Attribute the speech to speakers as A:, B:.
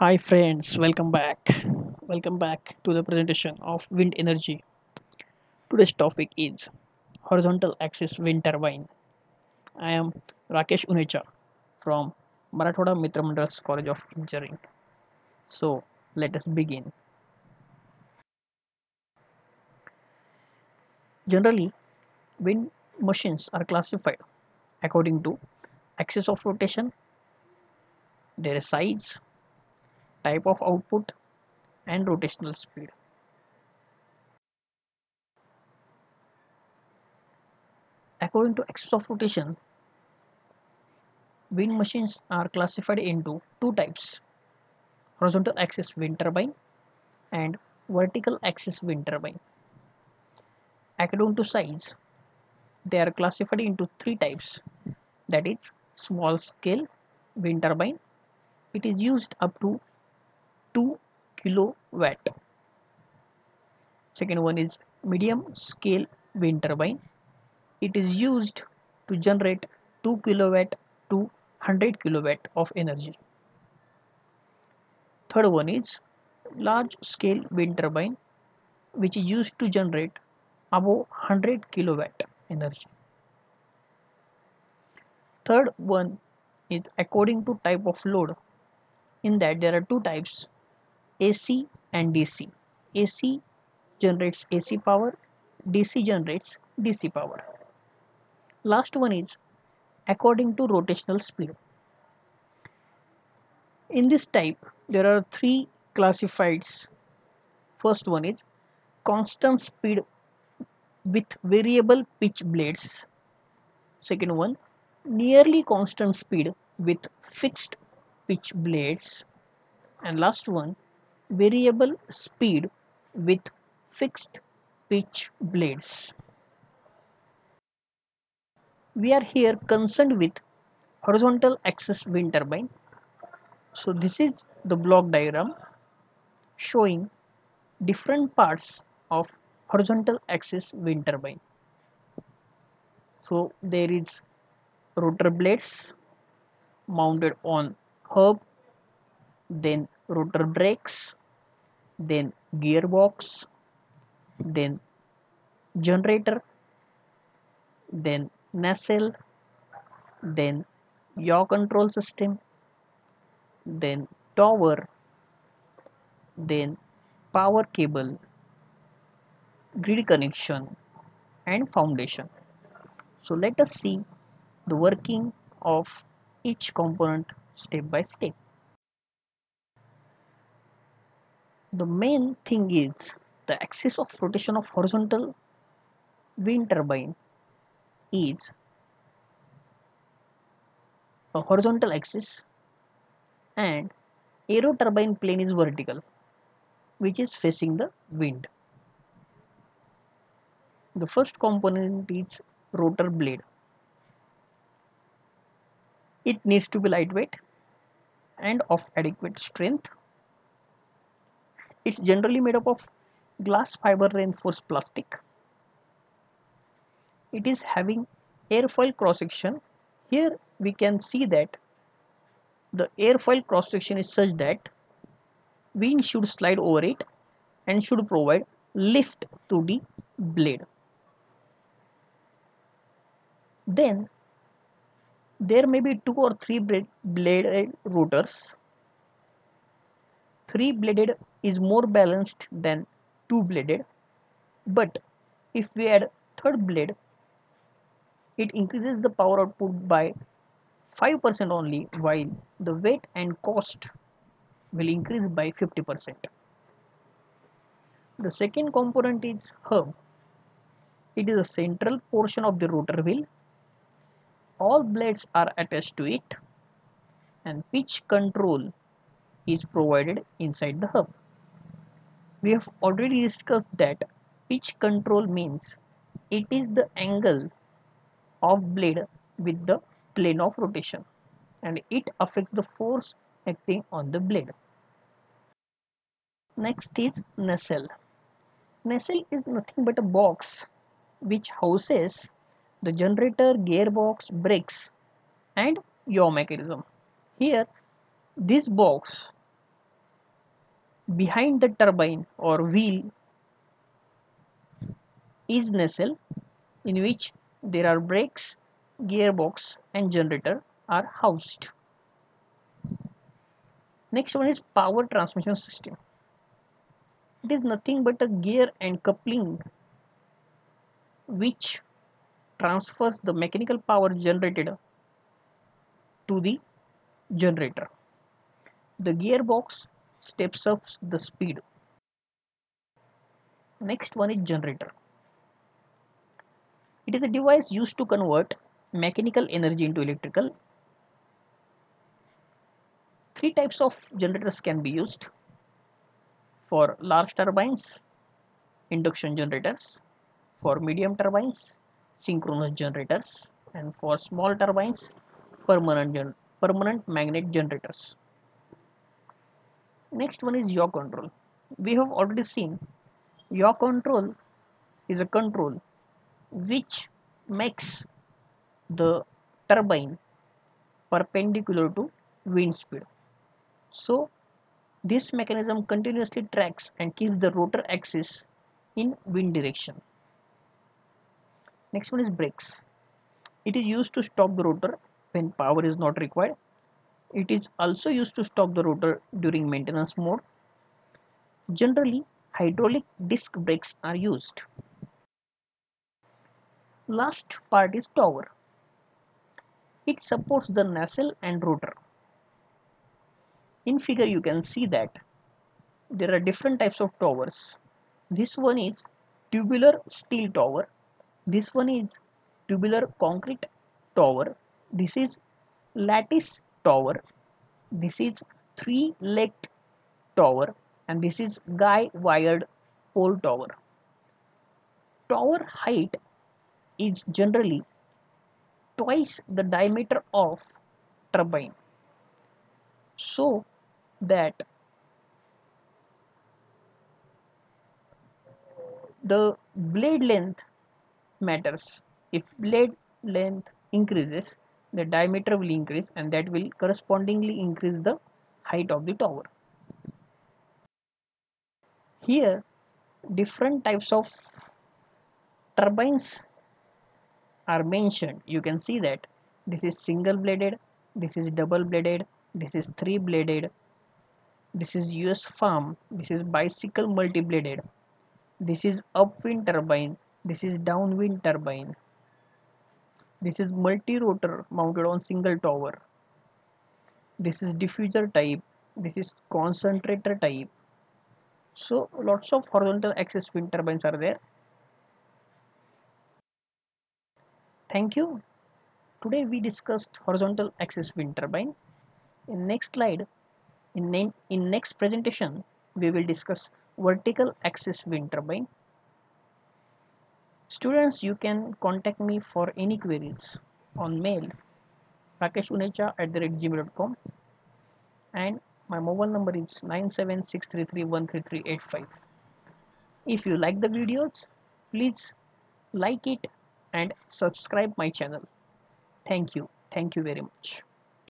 A: Hi friends, welcome back. Welcome back to the presentation of wind energy. Today's topic is horizontal axis wind turbine. I am Rakesh Unecha from Marathwada Mitra College of Engineering. So let us begin. Generally, wind machines are classified according to axis of rotation, their size, type of output and rotational speed. According to axis of rotation, wind machines are classified into two types horizontal axis wind turbine and vertical axis wind turbine. According to size, they are classified into three types that is small scale wind turbine it is used up to 2 kilowatt. Second one is medium scale wind turbine. It is used to generate 2 kilowatt to 100 kilowatt of energy. Third one is large scale wind turbine which is used to generate above 100 kilowatt energy. Third one is according to type of load. In that there are two types AC and DC. AC generates AC power, DC generates DC power. Last one is according to rotational speed. In this type, there are three classifieds. First one is constant speed with variable pitch blades. Second one, nearly constant speed with fixed pitch blades. And last one, variable speed with fixed pitch blades. We are here concerned with horizontal axis wind turbine. So this is the block diagram showing different parts of horizontal axis wind turbine. So there is rotor blades mounted on hub, then rotor brakes, then gearbox, then generator, then nacelle, then yaw control system, then tower, then power cable, grid connection and foundation. So let us see the working of each component step by step. The main thing is the axis of rotation of horizontal wind turbine is a horizontal axis and aero turbine plane is vertical which is facing the wind. The first component is rotor blade. It needs to be lightweight and of adequate strength. It's generally made up of glass fiber reinforced plastic. It is having airfoil cross section. Here we can see that the airfoil cross section is such that wind should slide over it and should provide lift to the blade. Then there may be two or three bladed rotors. Three bladed is more balanced than two bladed, but if we add third blade, it increases the power output by 5% only while the weight and cost will increase by 50%. The second component is hub. It is a central portion of the rotor wheel all blades are attached to it and pitch control is provided inside the hub. We have already discussed that pitch control means it is the angle of blade with the plane of rotation and it affects the force acting on the blade. Next is nacelle. Nacelle is nothing but a box which houses the generator, gearbox, brakes and yaw mechanism. Here this box behind the turbine or wheel is nacelle in which there are brakes, gearbox and generator are housed. Next one is power transmission system. It is nothing but a gear and coupling which transfers the mechanical power generated to the generator. The gearbox steps up the speed. Next one is generator. It is a device used to convert mechanical energy into electrical. Three types of generators can be used for large turbines, induction generators, for medium turbines, synchronous generators, and for small turbines, permanent, permanent magnet generators. Next one is yaw control. We have already seen yaw control is a control which makes the turbine perpendicular to wind speed. So this mechanism continuously tracks and keeps the rotor axis in wind direction. Next one is brakes. It is used to stop the rotor when power is not required. It is also used to stop the rotor during maintenance mode. Generally, hydraulic disc brakes are used last part is tower. It supports the nacelle and rotor. In figure you can see that there are different types of towers. This one is tubular steel tower. This one is tubular concrete tower. This is lattice tower. This is three-legged tower and this is guy wired pole tower. Tower height is generally twice the diameter of turbine so that the blade length matters if blade length increases the diameter will increase and that will correspondingly increase the height of the tower. Here different types of turbines are mentioned. You can see that this is single bladed this is double bladed this is three bladed this is US farm this is bicycle multi-bladed this is upwind turbine this is downwind turbine this is multi-rotor mounted on single tower this is diffuser type this is concentrator type so lots of horizontal axis wind turbines are there Thank you. Today we discussed horizontal axis wind turbine. In next slide, in, in next presentation, we will discuss vertical axis wind turbine. Students, you can contact me for any queries on mail rakeshunecha at the gmail.com and my mobile number is 97633 If you like the videos, please like it and subscribe my channel. Thank you. Thank you very much